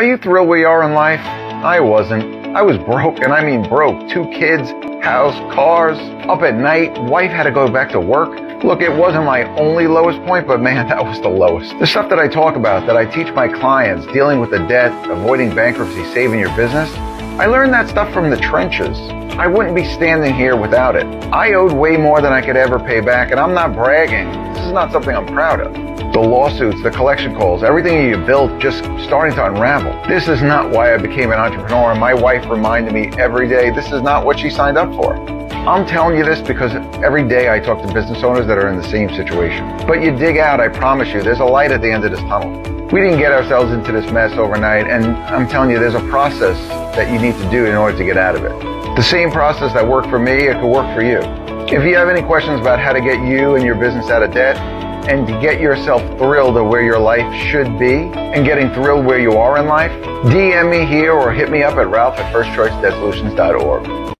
Are you thrilled where you are in life? I wasn't. I was broke, and I mean broke. Two kids, house, cars, up at night, wife had to go back to work. Look, it wasn't my only lowest point, but man, that was the lowest. The stuff that I talk about, that I teach my clients, dealing with the debt, avoiding bankruptcy, saving your business, I learned that stuff from the trenches. I wouldn't be standing here without it. I owed way more than I could ever pay back, and I'm not bragging. Is not something I'm proud of the lawsuits, the collection calls, everything you built just starting to unravel. This is not why I became an entrepreneur. My wife reminded me every day, this is not what she signed up for. I'm telling you this because every day I talk to business owners that are in the same situation. But you dig out, I promise you, there's a light at the end of this tunnel. We didn't get ourselves into this mess overnight, and I'm telling you, there's a process that you need to do in order to get out of it. The same process that worked for me, it could work for you. If you have any questions about how to get you and your business out of debt, and to get yourself thrilled at where your life should be and getting thrilled where you are in life, DM me here or hit me up at ralph at firstchoicedebtsolutions.org.